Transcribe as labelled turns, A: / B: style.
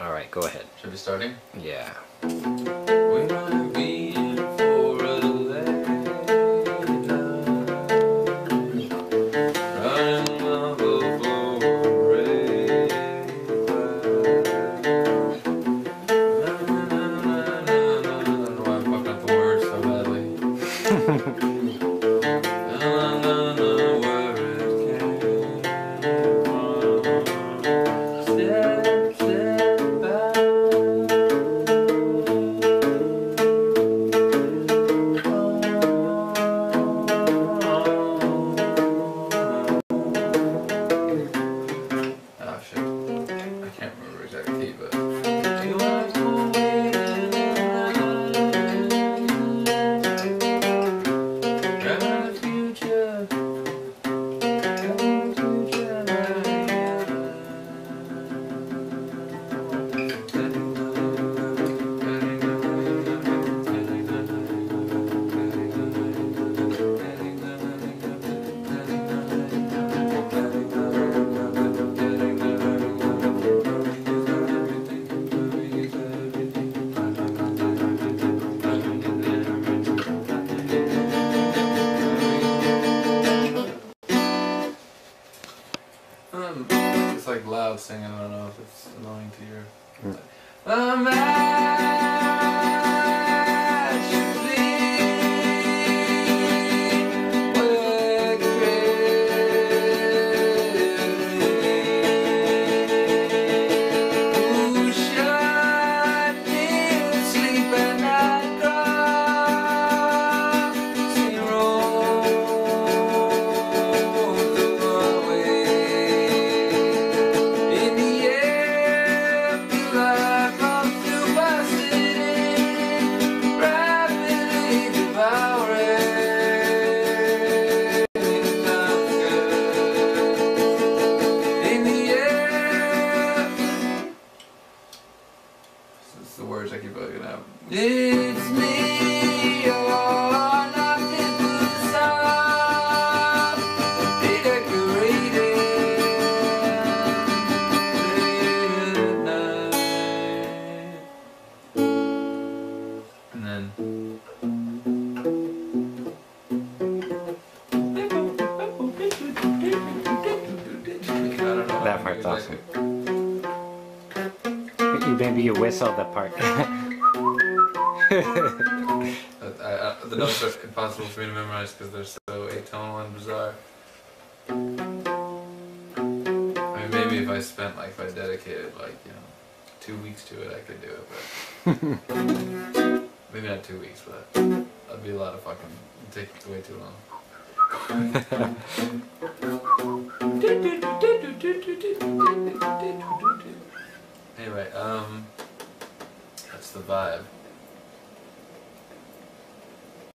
A: All right, go ahead.
B: Should we be starting?
A: Yeah.
B: Um, it's like loud singing. I don't know if it's annoying to your. A match words I keep looking at. It's me or nothing but soft, decorated night. And then.
A: That part's awesome. You maybe you whistle the part.
B: I, I, the notes are impossible for me to memorize because they're so atonal and bizarre. I mean, maybe if I spent like if I dedicated like you know two weeks to it, I could do it, but maybe not two weeks, but that'd be a lot of fucking take way too long. anyway, um, that's the vibe.